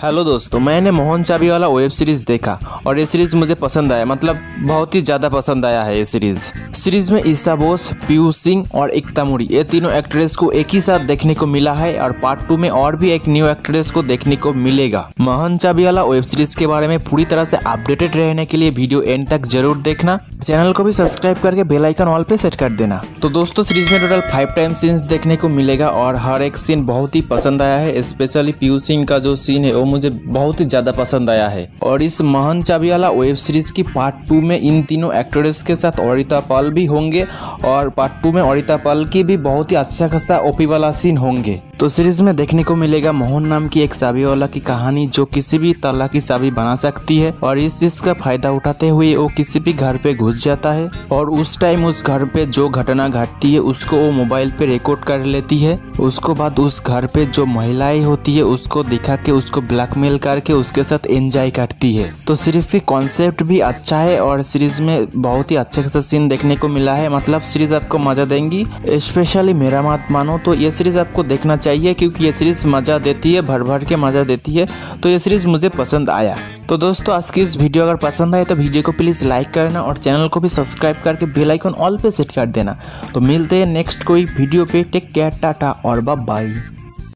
Hello दोस्तों, मैंने मोहन चाबी वाला वेब सीरीज़ देखा और ये सीरीज़ मुझे पसंद आया। मतलब बहुत ही ज़्यादा पसंद आया है ये सीरीज़ सीरीज़ में ईसा बोस पीयूष सिंह और एकता मुड़ी ये तीनों एक्ट्रेस को एक ही साथ देखने को मिला है और पार्ट टू में और भी एक न्यू एक्ट्रेस को देखने को मिलेगा। मोहन चाबी वाला वेब सीरीज़ के बारे में पूरी तरह से अपडेटेड रहने के लिए वीडियो एंड तक ज़रूर देखना। चैनल को भी सब्सक्राइब करके बेल आइकन ऑल पे सेट कर देना। तो दोस्तों सीरीज़ में टोटल फाइव टाइम सीन्स देखने को मिलेगा और हर एक सीन बहुत ही पसंद आया है स्पेशली पीयूष सिंह का जो सीन है, वो मुझे बहुत ही ज़्यादा पसंद आया है। और इस महान चाबी वाला वेब सीरीज़ की पार्ट टू में इन तीनों एक्ट्रेस के साथ औरिता पाल भी होंगे और पार्ट टू में औरिता पाल की भी बहुत ही अच्छा खासा ओपी वाला सीन होंगे। तो सीरीज़ में देखने को मिलेगा मोहन नाम की एक चाबी वाला की कहानी जो किसी भी ताला की चाबी बना सकती है और इस चीज़ का फ़ायदा उठाते हुए वो किसी भी घर पे घुस जाता है और उस टाइम उस घर पे जो घटना घटती है, उसको वो मोबाइल पे रिकॉर्ड कर लेती है। उसको बाद उस घर पे जो महिलाएँ होती है, उसको दिखा के, उसको ब्लैकमेल करके उसके साथ एंजॉय करती है। तो सीरीज़ की कॉन्सेप्ट भी अच्छा है और सीरीज़ में बहुत ही अच्छे खासा सीन देखने को मिला है। मतलब सीरीज़ आपको मज़ा देंगी। स्पेशली मेरा बात मानो तो ये सीरीज़ आपको देखना चाहिए क्योंकि ये सीरीज़ मज़ा देती है भर भर के मज़ा देती है। तो ये सीरीज़ मुझे पसंद आया। तो दोस्तों, आज की इस वीडियो अगर पसंद आए तो वीडियो को प्लीज़ लाइक करना और चैनल को भी सब्सक्राइब करके बेल आइकन ऑल पे सेट कर देना। तो मिलते हैं नेक्स्ट कोई वीडियो पे। टेक केयर टाटा और बाय